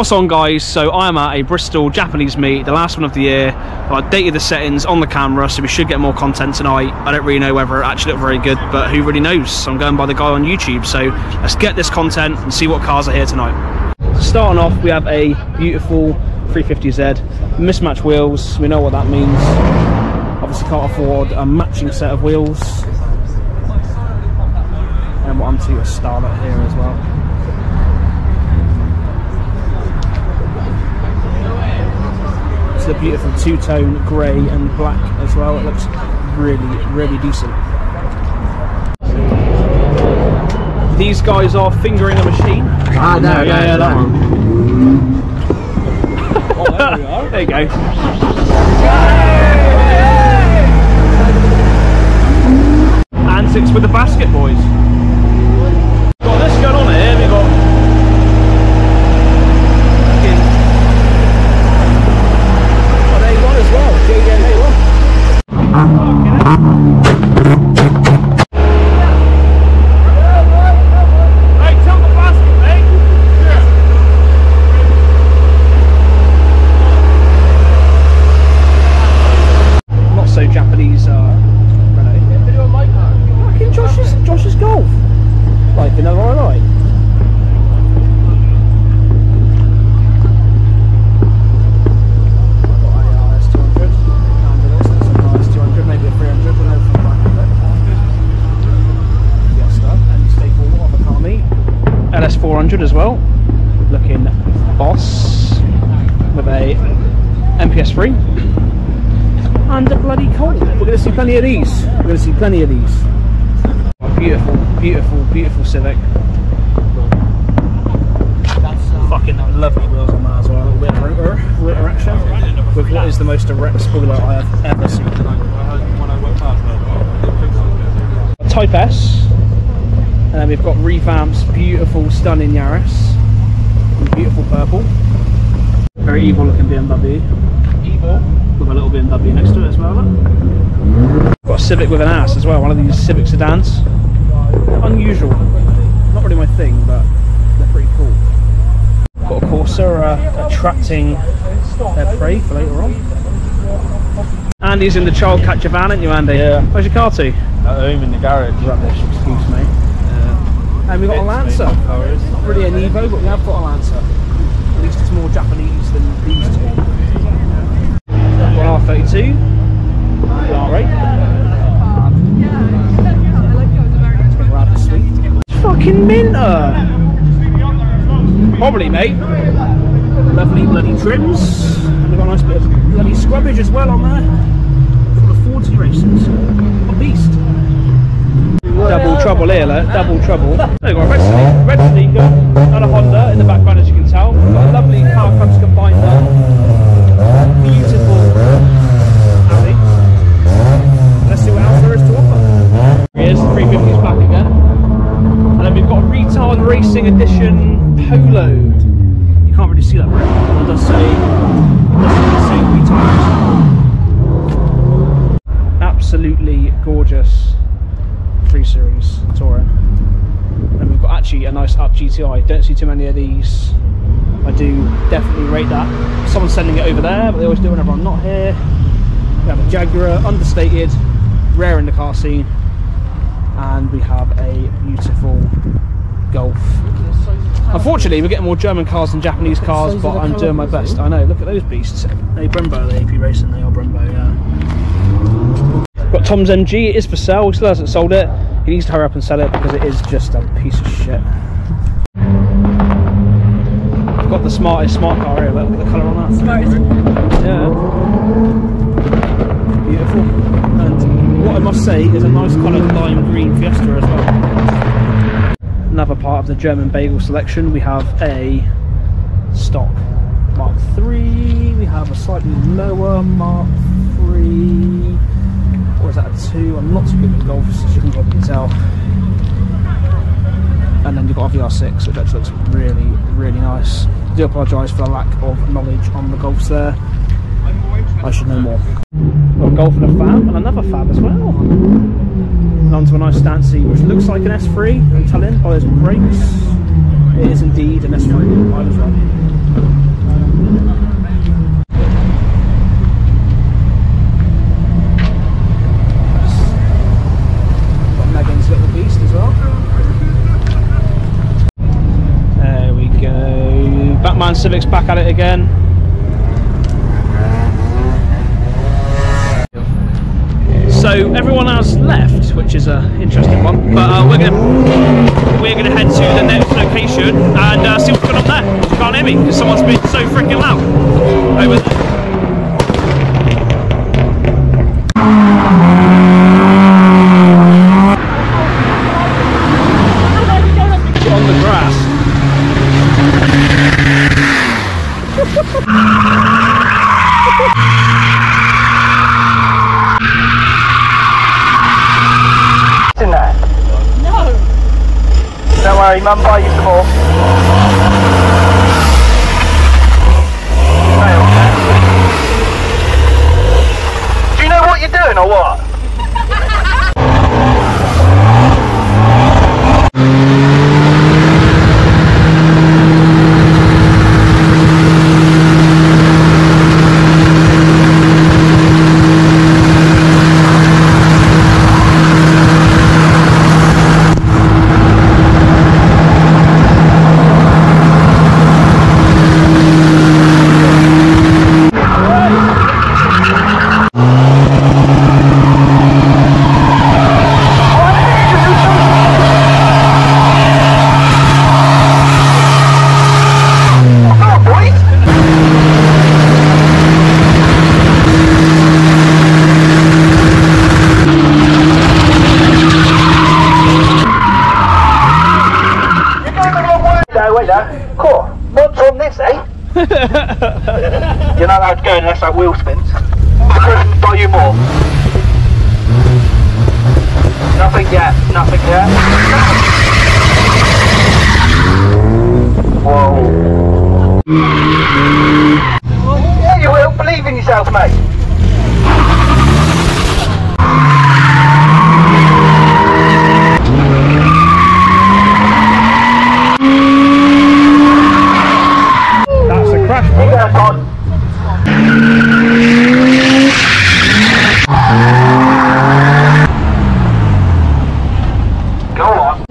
What's on guys? So I am at a Bristol Japanese meet, the last one of the year. I updated the settings on the camera so we should get more content tonight. I don't really know whether it actually looked very good, but who really knows? So I'm going by the guy on YouTube. So let's get this content and see what cars are here tonight. Starting off, we have a beautiful 350Z, mismatch wheels. We know what that means. Obviously can't afford a matching set of wheels. And what I'm to a Starlet here as well. It's a beautiful two-tone grey and black as well. It looks really, really decent. These guys are fingering a machine. Ah, no, yeah, yeah, that no. one. Oh, there we are. There you go. Antics with the basket boys. Got this going on here. We got. fucking- Oh, there you go as well. JJ Hayward. Hey, tilt the basket, mate. Not so Japanese, uh, Renault. Fucking Josh's, Josh's golf. Like another alright. Maybe a 300, but no from the back of it. Fiesta and staple of a car meet. LS400 as well, looking boss with a MPS3 and a bloody Colt. We're going to see plenty of these. We're going to see plenty of these. Beautiful, beautiful, beautiful Civic. That's fucking lovely wheels on that as well. A little bit of rotor, rotor action with what is the most erect spoiler I have ever seen. Type S. And then we've got Revamp's beautiful, stunning Yaris. In beautiful purple. Very evil looking BMW. Evil. With a little BMW next to it as well. Look. Got a Civic with an ass as well, one of these Civic sedans. Unusual. Not really my thing, but they're pretty cool. Got a Corsa uh, attracting their prey for later on. Andy's in the child catcher van, aren't you, Andy? Yeah. Where's your car to? At home in the garage. Rubbish, excuse me. And we've got a Lancer. Not really an Evo, but we have got a Lancer. At least it's more Japanese than these two. Got R32. R8. Rather sweet. Fucking minter! Probably, mate. Lovely bloody trims. And we've got a nice bit of bloody scrubbage as well on there. For the 40 races. Double trouble here, look. Double trouble. There you go, red sneak, red sneaker, and a Honda in the background as you can tell. Got a lovely car comes A nice up GTI. Don't see too many of these. I do definitely rate that. Someone's sending it over there, but they always do whenever I'm not here. We have a Jaguar, understated, rare in the car scene. And we have a beautiful Golf. Unfortunately, we're getting more German cars than Japanese cars, but I'm doing my best. I know, look at those beasts. Hey, Brembo, the AP Racing, they are Brembo, yeah. Got Tom's MG, it is for sale, he still hasn't sold it. He needs to hurry up and sell it because it is just a piece of shit. I've got the smartest smart car here, look at the colour on that. Smartest. Yeah. Beautiful. And what I must say is a nice coloured lime green Fiesta as well. Another part of the German bagel selection, we have a stock Mark III, we have a slightly lower Mark III, or is that a 2? I'm not too good with golfs, as you can probably tell. And then you've got a VR6, which actually looks really, really nice. I do apologise for the lack of knowledge on the golfs there. I should know more. Got a golf and a fab, and another fab as well. And onto a nice Stancy, which looks like an S3, I'm telling by those brakes. It is indeed an S3, might as well. Got Megan's little beast as well. There we go. Batman Civic's back at it again. So everyone has left, which is an interesting one. But uh, we're gonna we're gonna head to the next location and uh, see what's going on there. You can't hear me because someone's been so freaking loud over there. Worry, Mum buy you some more. Do you know what you're doing or what? Come on, boys. You're going the wait there. Cool. What's on this, eh? You're not allowed to go unless that wheel spins. Buy you more. Nothing yet. Nothing yet. Whoa. Yeah, you will. Believe in yourself, mate. That's a crash. You got Todd. Go on.